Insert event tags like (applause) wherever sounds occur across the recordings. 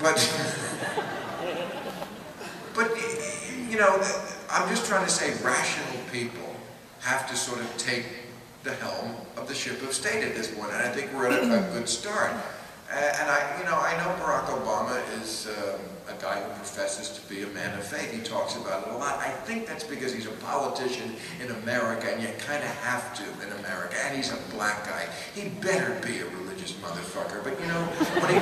But, but, you know, I'm just trying to say rational people have to sort of take the helm of the ship of state at this point, and I think we're at a, a good start. And I, you know, I know Barack Obama is um, a guy who professes to be a man of faith. He talks about it a lot. I think that's because he's a politician in America, and you kind of have to in America. And he's a black guy. He better be a religious motherfucker. But you know, when he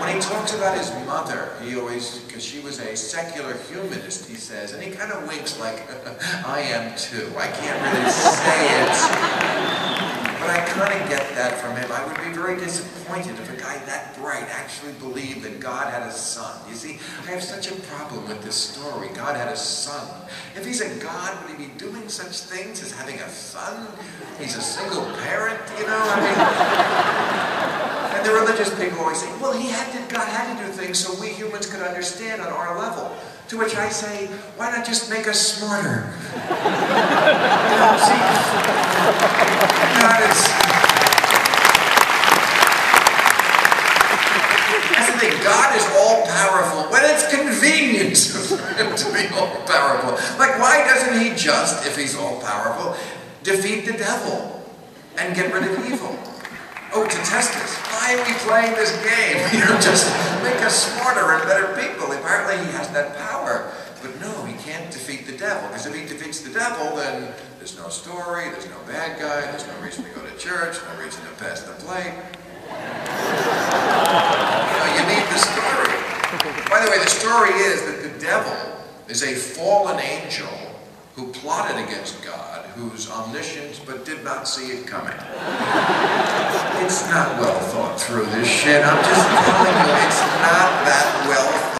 when he talks about his mother, he always because she was a secular humanist, he says, and he kind of winks like, (laughs) I am too. I can't really say it. But I kind of get that from him. I would be very disappointed if a guy that bright actually believed that God had a son. You see, I have such a problem with this story. God had a son. If he's a God, would he be doing such things as having a son? He's a single parent, you know? I mean, and the religious people always say, well, he had to, God had to do things so we humans could understand on our level. To which I say, why not just make us smarter? (laughs) you know, see, God is... That's the God is all-powerful when it's convenient (laughs) for him to be all-powerful. Like, why doesn't he just, if he's all-powerful, defeat the devil and get rid of evil? Oh, to test us. Why are we playing this game? (laughs) You know, just make us smarter and better people. Apparently he has that power. But no, he can't defeat the devil. Because if he defeats the devil, then there's no story, there's no bad guy, there's no reason to go to church, no reason to pass the plate. story is that the devil is a fallen angel who plotted against God, who's omniscient but did not see it coming. it's not well thought through, this shit. I'm just telling you, it's not that